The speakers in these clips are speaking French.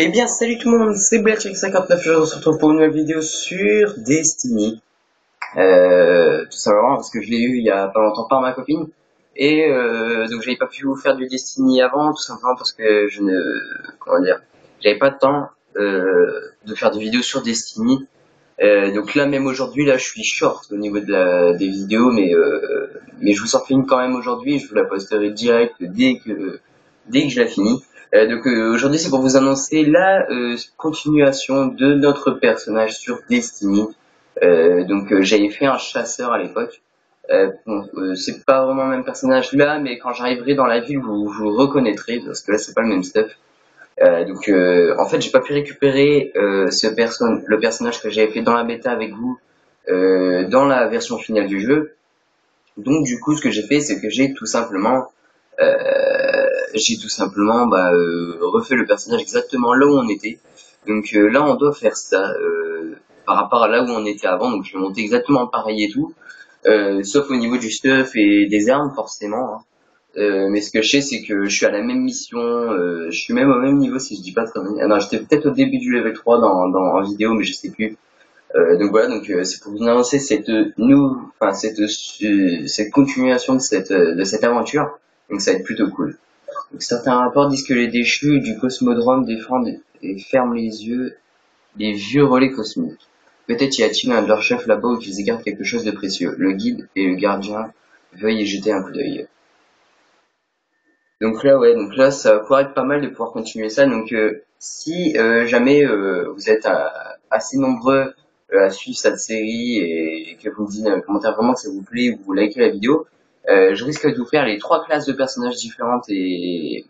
Eh bien, salut tout le monde, c'est Blackjack59, je se retrouve pour une nouvelle vidéo sur Destiny. Euh, tout simplement parce que je l'ai eu il y a pas longtemps par ma copine. Et euh, donc j'avais pas pu vous faire du Destiny avant, tout simplement parce que je ne... comment dire J'avais pas de temps euh, de faire des vidéos sur Destiny. Euh, donc là, même aujourd'hui, là, je suis short au niveau de des vidéos, mais mais je vous fais une quand même aujourd'hui. Je vous la posterai direct dès que dès que je la finis. Euh, donc euh, aujourd'hui c'est pour vous annoncer la euh, continuation de notre personnage sur Destiny. donc j'avais fait un chasseur à l'époque. Bon, c'est pas vraiment le même personnage là, mais quand j'arriverai dans la ville, vous, vous reconnaîtrez parce que là c'est pas le même stuff. donc en fait j'ai pas pu récupérer ce perso le personnage que j'avais fait dans la bêta avec vous dans la version finale du jeu. Donc du coup ce que j'ai fait c'est que j'ai tout simplement j'ai tout simplement bah, euh, refait le personnage exactement là où on était. Donc euh, là, on doit faire ça euh, par rapport à là où on était avant. Donc je vais monter exactement pareil et tout, sauf au niveau du stuff et des armes forcément. Hein. mais ce que je sais, c'est que je suis à la même mission, je suis même au même niveau si je dis pas de conneries. Ah non, j'étais peut-être au début du level 3 dans, en vidéo, mais je sais plus. donc voilà, donc c'est pour vous annoncer cette nous, enfin cette cette continuation de cette de cette aventure. Donc ça va être plutôt cool. Certains rapports disent que les déchus du cosmodrome défendent et ferment les vieux relais cosmiques. Peut-être y a-t-il un de leurs chefs là-bas où ils égarent quelque chose de précieux. Le guide et le gardien veuillent y jeter un coup d'œil. Donc là, ouais, donc là, ça pourrait être pas mal de pouvoir continuer ça. Donc, euh, si euh, jamais euh, vous êtes assez nombreux à suivre cette série et, que vous me dites dans les commentaires vraiment que ça vous plaît ou vous likez la vidéo, euh, je risque de vous faire les trois classes de personnages différentes et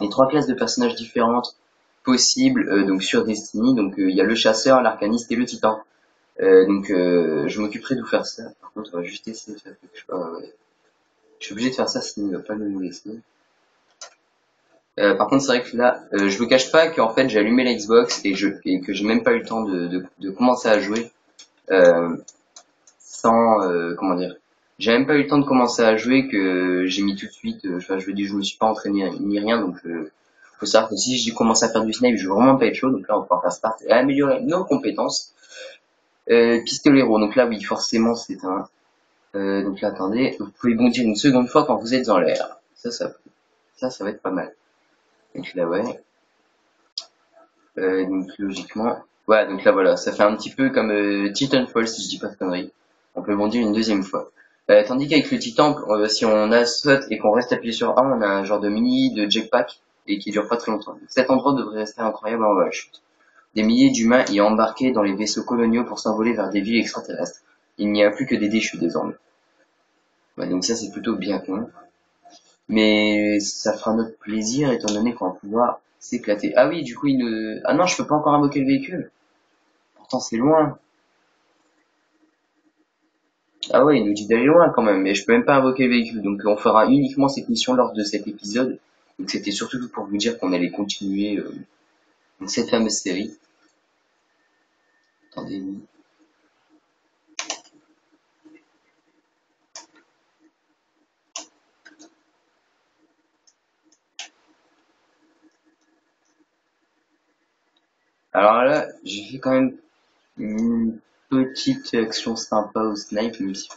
les trois classes de personnages différentes possibles euh, donc sur Destiny. Donc euh, il y a le chasseur, l'arcaniste et le titan. donc je m'occuperai de vous faire ça. Par contre, on va juste essayer de faire quelque chose. Je suis obligé de faire ça sinon il va pas nous laisser. par contre, c'est vrai que là, je vous cache pas qu'en fait j'ai allumé la Xbox et, je, et que j'ai même pas eu le temps de, commencer à jouer sans comment dire j'ai même pas eu le temps de commencer à jouer que j'ai mis tout de suite. Euh, enfin, je veux dire, je me suis pas entraîné ni rien, donc euh, faut savoir que si j'ai commencé à faire du snipe, je veux vraiment pas être chaud. Donc là, on va pouvoir faire start et améliorer nos compétences. Euh, pistolero, donc là, oui, forcément, c'est un. Euh, donc là, attendez, vous pouvez bondir une seconde fois quand vous êtes dans l'air. Ça, ça, ça, ça va être pas mal. Donc là, ouais. Euh, donc logiquement, voilà. Donc là, voilà, ça fait un petit peu comme euh, Titanfall, si je dis pas de conneries. On peut bondir une deuxième fois. Euh, tandis qu'avec le Titan, euh, si on a saute et qu'on reste appuyé sur A, on a un genre de mini de jetpack et qui dure pas très longtemps. Cet endroit devrait rester incroyable en chute. Des milliers d'humains y embarqués dans les vaisseaux coloniaux pour s'envoler vers des villes extraterrestres. Il n'y a plus que des déchus désormais. donc ça c'est plutôt bien con. Mais ça fera notre plaisir étant donné qu'on va pouvoir s'éclater. Ah oui, du coup il ne... Ah non, je peux pas encore invoquer le véhicule. Pourtant c'est loin. Ah ouais, il nous dit d'aller loin quand même, mais je peux même pas invoquer le véhicule, donc on fera uniquement cette mission lors de cet épisode. Donc c'était surtout pour vous dire qu'on allait continuer euh, cette fameuse série. Attendez. Alors là, j'ai fait quand même petite action sympa au snipe, même si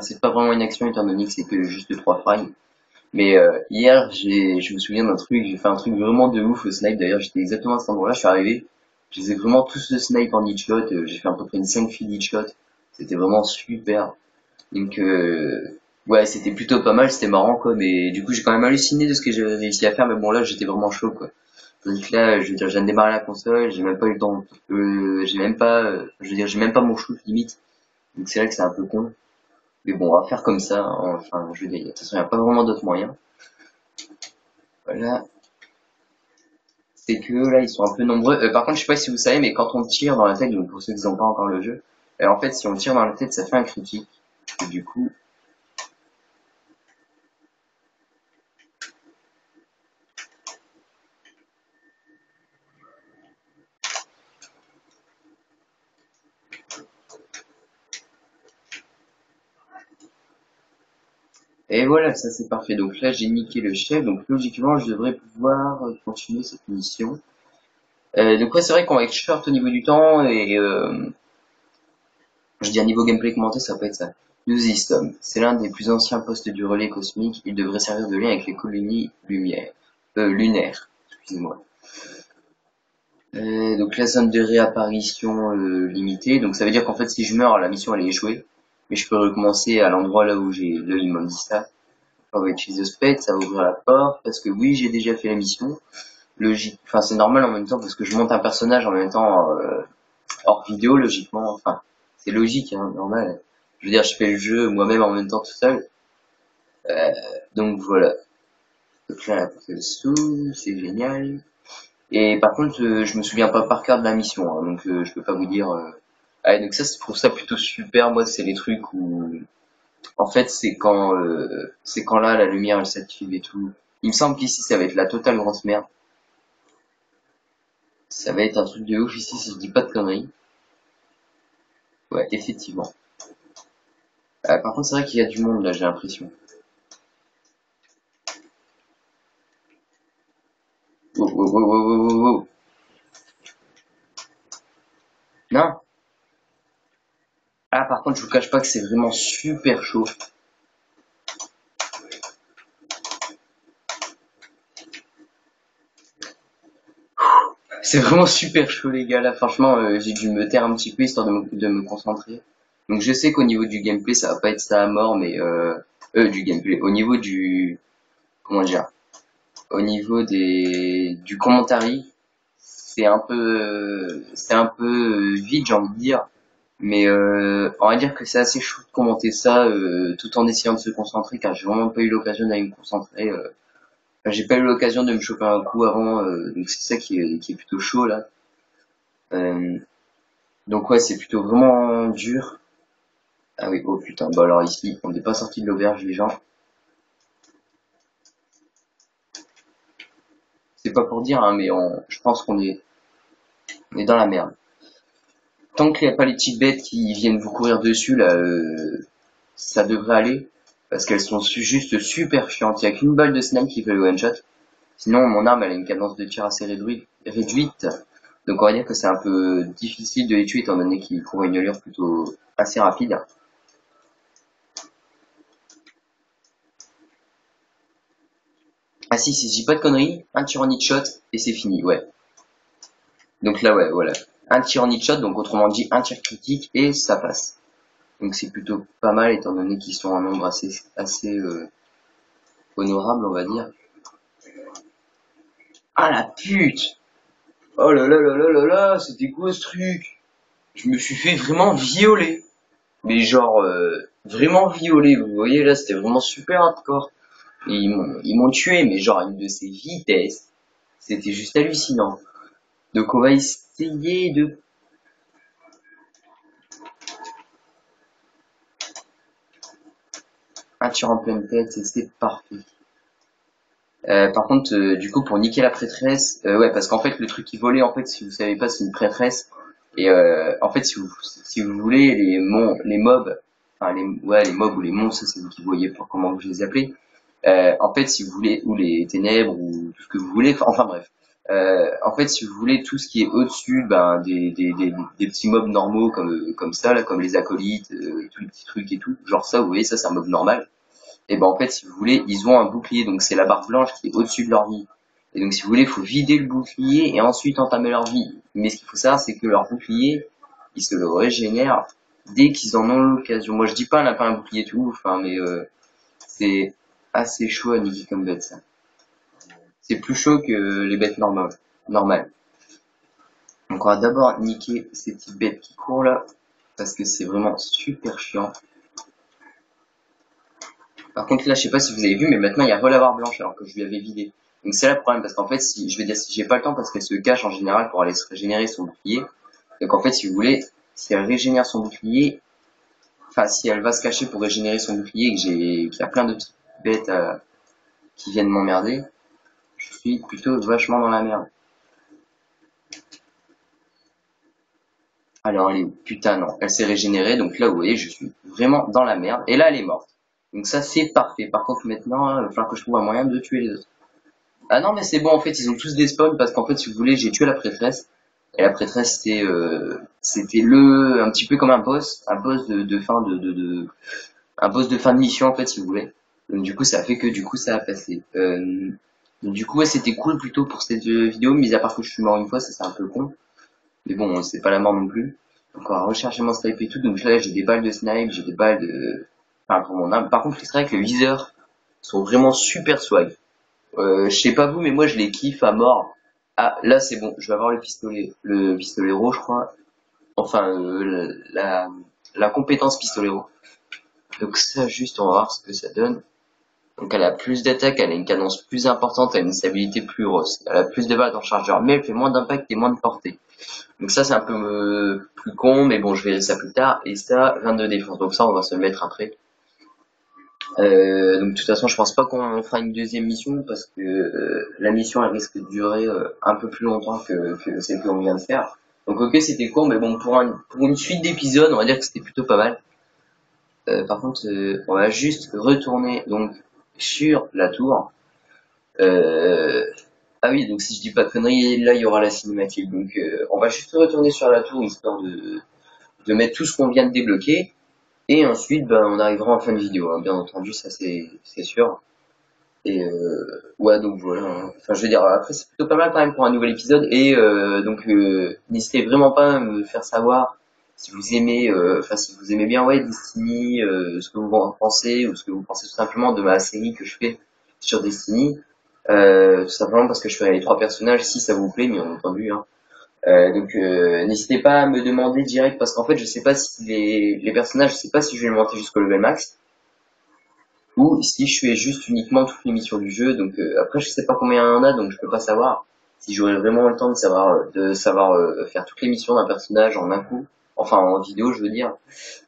c'est pas, vraiment une action étant que c'est que juste trois frames. Mais euh, hier, je me souviens d'un truc, j'ai fait un truc vraiment de ouf au snipe. D'ailleurs, j'étais exactement à cet endroit-là, je suis arrivé, je les ai vraiment tous de snipe en headshot. Euh, j'ai fait à peu près une 5 filles d'headshot. C'était vraiment super. Donc, euh, ouais, c'était plutôt pas mal, c'était marrant quoi. Mais du coup, j'ai quand même halluciné de ce que j'avais réussi à faire. Mais bon, là, j'étais vraiment chaud quoi. Donc là, je veux dire, de démarrer la console, j'ai même pas eu le temps, euh, j'ai même pas, euh, je veux dire, j'ai même pas mon shoot limite. Donc c'est vrai que c'est un peu con. Mais bon, on va faire comme ça, hein. enfin, je veux dire, de toute façon, il n'y a pas vraiment d'autres moyens. Voilà. C'est que là, ils sont un peu nombreux. Euh, par contre, je sais pas si vous savez, mais quand on tire dans la tête, donc pour ceux qui n'ont pas encore le jeu, en fait, si on tire dans la tête, ça fait un critique. Du coup, Et voilà, ça c'est parfait. Donc là, j'ai niqué le chef. Donc logiquement, je devrais pouvoir continuer cette mission. Euh, donc ouais, c'est vrai qu'on va être short au niveau du temps et euh, je dis à niveau gameplay commenté, ça peut être ça. Nous c'est l'un des plus anciens postes du relais cosmique. Il devrait servir de lien avec les colonies lumière, euh, lunaires. Excusez-moi. Euh, donc la zone de réapparition euh, limitée. Donc ça veut dire qu'en fait si je meurs, la mission elle est échouée. Mais je peux recommencer à l'endroit là où j'ai m'a dit ça. Va utiliser Spec, ça va ouvrir la porte. Parce que oui, j'ai déjà fait la mission. Logique. Enfin c'est normal en même temps parce que je monte un personnage en même temps euh, hors vidéo logiquement. Enfin c'est logique, hein, normal. Je veux dire, je fais le jeu moi-même en même temps tout seul. Euh, donc voilà. Donc là, le sous, c'est génial. Et par contre, euh, je me souviens pas par cœur de la mission, hein, donc euh, je peux pas vous dire. Ah, donc ça, je trouve ça plutôt super. Moi, c'est les trucs où, en fait, c'est quand, euh, c'est quand là, la lumière elle s'active et tout. Il me semble qu'ici, ça va être la totale grosse merde. Ça va être un truc de ouf ici, si je dis pas de conneries. Ouais, effectivement. Euh, par contre, c'est vrai qu'il y a du monde là, j'ai l'impression. Oh, oh, oh, non. Ah, par contre, je vous cache pas que c'est vraiment super chaud. C'est vraiment super chaud les gars là, franchement euh, j'ai dû me taire un petit peu histoire de me concentrer. Donc je sais qu'au niveau du gameplay, ça va pas être ça à mort, mais euh, euh du gameplay, au niveau du comment dire, au niveau des du commentary, c'est un peu c'est un peu vide, j'ai envie de dire, mais euh, on va dire que c'est assez chaud de commenter ça euh, tout en essayant de se concentrer, car j'ai vraiment pas eu l'occasion d'aller me concentrer. Euh, j'ai pas eu l'occasion de me choper un coup avant, euh, donc c'est ça qui est, qui est plutôt chaud là. Euh, donc ouais, c'est plutôt vraiment dur. Ah oui, oh putain, bah alors ici, on n'est pas sorti de l'auberge, les gens. C'est pas pour dire, hein, mais on, je pense qu'on est, on est dans la merde. Tant qu'il n'y a pas les petites bêtes qui viennent vous courir dessus, là, euh, ça devrait aller. Parce qu'elles sont juste super chiantes. Il n'y a qu'une balle de snipe qui fait le one shot. Sinon, mon arme, elle a une cadence de tir assez réduite. Donc on va dire que c'est un peu difficile de les tuer étant donné qu'ils courent une allure plutôt assez rapide. Ah si, si je pas de conneries, un tir en shot et c'est fini, ouais. Donc là, ouais, voilà. Un tir en shot, donc autrement dit un tir critique et ça passe. Donc c'est plutôt pas mal étant donné qu'ils sont en nombre assez, assez euh, honorable, on va dire. Ah la pute Oh là là là là là là, c'était quoi ce truc? Je me suis fait vraiment violer. Mais genre, euh, vraiment violer, vous voyez là, c'était vraiment super hardcore ils m'ont tué, mais genre à une de ces vitesses. C'était juste hallucinant. Donc on va essayer de... Un tir en pleine tête, c'est parfait. Euh, par contre, euh, du coup, pour niquer la prêtresse, euh, ouais, parce qu'en fait, le truc qui volait, en fait, si vous savez pas, c'est une prêtresse. Et en fait, si vous, si vous voulez, les, mon, les mobs, enfin les, ouais, les mobs ou les monstres, c'est vous qui voyez pour comment vous les appelez. Euh, en fait, si vous voulez, ou les ténèbres, ou tout ce que vous voulez, enfin bref. Euh, en fait, si vous voulez tout ce qui est au-dessus ben, des, petits mobs normaux comme, comme ça, là, comme les acolytes, euh, tous les petits trucs et tout, genre ça, vous voyez, ça c'est un mob normal. Et ben en fait, si vous voulez, ils ont un bouclier, donc c'est la barre blanche qui est au-dessus de leur vie. Et donc si vous voulez, il faut vider le bouclier et ensuite entamer leur vie. Mais ce qu'il faut savoir, c'est que leur bouclier, ils se le régénèrent dès qu'ils en ont l'occasion. Moi, je dis pas, on n'a pas un bouclier tout enfin, mais euh, c'est assez chaud à comme bête ça. C'est plus chaud que les bêtes normales. Donc on va d'abord niquer ces petites bêtes qui courent là, parce que c'est vraiment super chiant. Par contre là, je sais pas si vous avez vu, mais maintenant il y a relavoir blanche alors que je lui avais vidé. Donc c'est là le problème, parce qu'en fait, si je vais dire si j'ai pas le temps, parce qu'elle se cache en général pour aller se régénérer son bouclier. Donc en fait, si vous voulez, si elle régénère son bouclier, enfin si elle va se cacher pour régénérer son bouclier et que j'ai qu'il y a plein de petits bêtes euh, qui viennent m'emmerder, je suis plutôt vachement dans la merde. Alors elle est putain non, elle s'est régénérée, donc là vous voyez je suis vraiment dans la merde, et là elle est morte. Donc ça c'est parfait, par contre maintenant il va falloir que je trouve un moyen de tuer les autres. Ah non, mais c'est bon, en fait, ils ont tous des spawns parce qu'en fait, si vous voulez, j'ai tué la prêtresse. Et la prêtresse, c'était euh, c'était le un petit peu comme un boss, un boss de, fin de, de, un boss de fin de mission en fait, si vous voulez. Donc du coup, ça fait que du coup, ça a passé. Euh, du coup, ouais, c'était cool plutôt pour cette vidéo, mis à part que je suis mort une fois, ça c'est un peu con. Mais bon, c'est pas la mort non plus. Donc on va rechercher mon snipe et tout. Donc là, j'ai des balles de snipe, j'ai des balles de... Enfin, pour mon arme. Par contre, c'est vrai que le viseur sont vraiment super swag. Euh, je sais pas vous, mais moi je les kiffe à mort. Ah, là c'est bon, je vais avoir le pistolet, le pistolero, je crois. Enfin, euh, la, la compétence pistolero. Donc ça, juste, on va voir ce que ça donne. Donc elle a plus d'attaque, elle a une cadence plus importante, elle a une stabilité plus grosse. Elle a plus de balles dans chargeur, mais elle fait moins d'impact et moins de portée. Donc ça c'est un peu euh, plus con, mais bon je verrai ça plus tard. Et ça, 22 défense. Donc ça on va se le mettre après. Euh, donc de toute façon je pense pas qu'on fera une deuxième mission parce que euh, la mission elle risque de durer un peu plus longtemps que, que celle qu'on vient de faire. Donc ok c'était court mais bon pour, pour une suite d'épisodes on va dire que c'était plutôt pas mal. par contre on va juste retourner donc sur la tour. Euh, ah oui, donc si je dis pas de conneries, là il y aura la cinématique. Donc euh, on va juste retourner sur la tour histoire de, de mettre tout ce qu'on vient de débloquer. Et ensuite, ben, on arrivera en fin de vidéo, hein. bien entendu, ça c'est sûr. Et euh, ouais, donc voilà. Hein. Enfin, je veux dire, après c'est plutôt pas mal quand même pour un nouvel épisode. Et donc n'hésitez vraiment pas à me faire savoir si vous aimez, euh, enfin si vous aimez bien ouais Destiny, euh, ce que vous en pensez ou ce que vous pensez tout simplement de ma série que je fais sur Destiny, euh, tout simplement parce que je fais les trois personnages si ça vous plaît, bien entendu. Hein. donc n'hésitez pas à me demander direct parce qu'en fait je sais pas si les, les personnages, je sais pas si je vais les monter jusqu'au level max ou si je fais juste uniquement toutes les missions du jeu. Donc après je sais pas combien il y en a donc je peux pas savoir si j'aurai vraiment le temps de savoir de savoir faire toutes les missions d'un personnage en un coup enfin en vidéo je veux dire.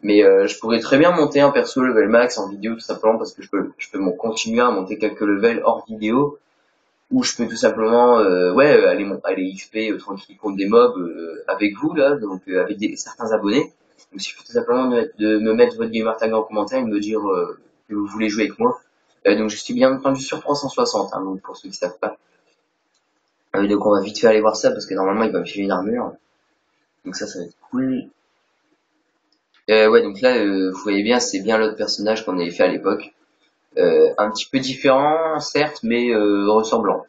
Mais euh, je pourrais très bien monter un perso level max en vidéo tout simplement parce que je peux je peux continuer à monter quelques levels hors vidéo. Ou je peux tout simplement euh, ouais aller aller XP euh, tranquille contre des mobs avec vous là donc avec certains abonnés. Donc il suffit tout simplement de, me mettre votre gamer tag en commentaire et me dire que vous voulez jouer avec moi. Donc je suis bien entendu sur 360 hein, donc pour ceux qui savent pas. Donc on va vite fait aller voir ça parce que normalement il va me filer une armure. Donc ça ça va être cool. euh, ouais, donc là, euh, vous voyez bien, c'est bien l'autre personnage qu'on avait fait à l'époque. Euh, un petit peu différent, certes, mais ressemblant.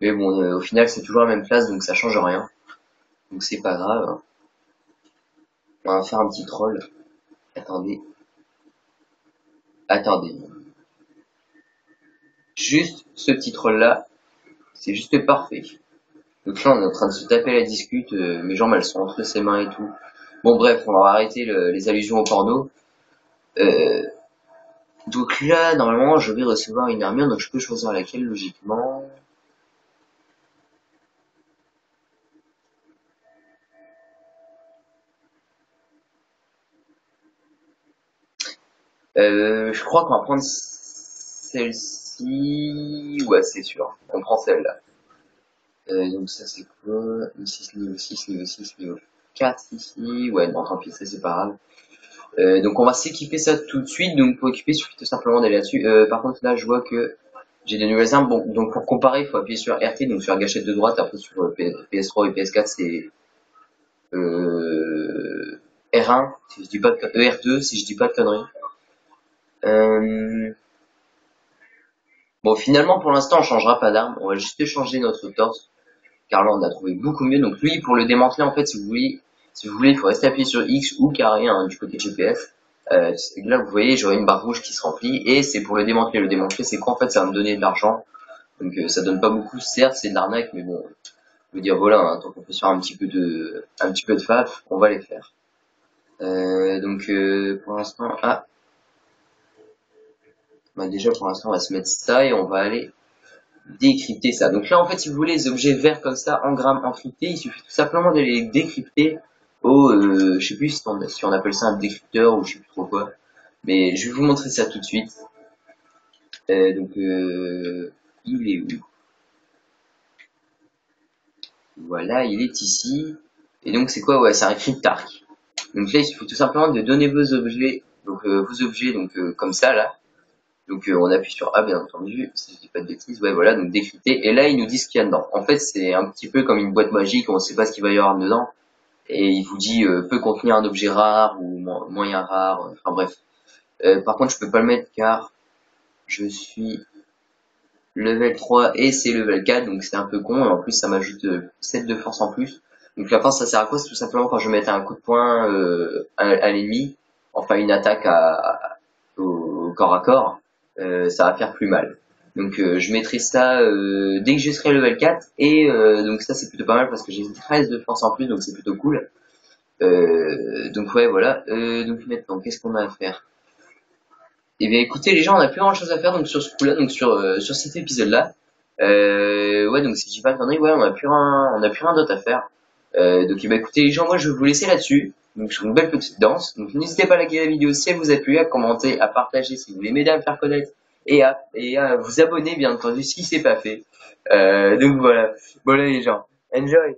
Mais bon, au final, c'est toujours la même place, donc ça change rien. Donc c'est pas grave. On va faire un petit troll. Attendez. Attendez. Juste ce petit troll là, c'est juste parfait. Donc là, on est en train de se taper la discute, mes jambes elles sont entre ses mains et tout. Bon bref, on va arrêter les allusions au porno. Euh, donc là, normalement, je vais recevoir une armure, donc je peux choisir laquelle logiquement. Euh, je crois qu'on va prendre celle-ci. Ouais, c'est sûr. On prend celle-là. Euh, donc ça c'est quoi? 6, niveau 6, niveau 6, niveau 4 ici. Ouais, non, tant pis, c'est pas grave. Euh, donc on va s'équiper ça tout de suite. Donc pour équiper, suffit tout simplement d'aller là-dessus. Euh, par contre là, je vois que j'ai des nouvelles armes. Bon, donc pour comparer, il faut appuyer sur RT, donc sur la gâchette de droite. Après sur PS3 et PS4, c'est euh, R1, si je dis pas de R2, si je dis pas de conneries. Euh... Bon, finalement, pour l'instant, on changera pas d'arme. On va juste changer notre torse on a trouvé beaucoup mieux. Donc lui, pour le démanteler, en fait, si vous voulez, si vous voulez, il faut rester appuyé sur X ou carré hein, du côté GPS. Euh, là, vous voyez, j'aurai une barre rouge qui se remplit et c'est pour le démanteler. Le démanteler, c'est quoi en fait? Ça va me donner de l'argent. Donc euh, ça donne pas beaucoup, certes, c'est de l'arnaque, mais bon, je veux dire voilà, hein, tant qu'on peut faire un petit peu de, un de faf, on va les faire. Euh, donc euh, pour l'instant, ah, bah, déjà pour l'instant, on va se mettre ça et on va aller décrypter ça. Donc là, en fait, si vous voulez les objets verts comme ça, en grammes encryptés, il suffit tout simplement de les décrypter au, euh, je sais plus si on, appelle ça un décrypteur ou je sais plus trop quoi. Mais je vais vous montrer ça tout de suite. Euh, donc, euh, il est où? Voilà, il est ici. Et donc, c'est quoi? Ouais, c'est un cryptarque. Donc là, il suffit tout simplement de donner vos objets, donc euh, vos objets, donc euh, comme ça là, Donc euh, on appuie sur A bien entendu, si je dis pas de bêtises, ouais voilà, donc décrypter, et là il nous dit ce qu'il y a dedans. En fait c'est un petit peu comme une boîte magique, on sait pas ce qu'il va y avoir dedans, et il vous dit euh, peut contenir un objet rare ou moyen rare, enfin bref. Euh, par contre je peux pas le mettre car je suis level 3 et c'est level 4, donc c'est un peu con, et en plus ça m'ajoute 7 de force en plus. Donc la force ça sert à quoi? C'est tout simplement quand je vais mettre un coup de poing à, l'ennemi, enfin une attaque à, au corps à corps, euh, ça va faire plus mal. Donc euh, je mettrai ça euh, dès que je serai level 4 et donc ça c'est plutôt pas mal parce que j'ai 13 de force en plus donc c'est plutôt cool. donc ouais voilà. donc maintenant qu'est-ce qu'on a à faire? Eh bien écoutez les gens on a plus grand chose à faire donc sur ce coup là donc sur sur cet épisode là. ouais donc si j'ai pas de ouais on a plus rien on a plus rien d'autre à faire. donc bah écoutez les gens moi je vais vous laisser là-dessus donc sur une belle petite danse. Donc n'hésitez pas à liker la vidéo si elle vous a plu, à commenter, à partager si vous voulez m'aider à me faire connaître et à, vous abonner bien entendu si c'est pas fait. Euh, donc voilà. Voilà les gens. Enjoy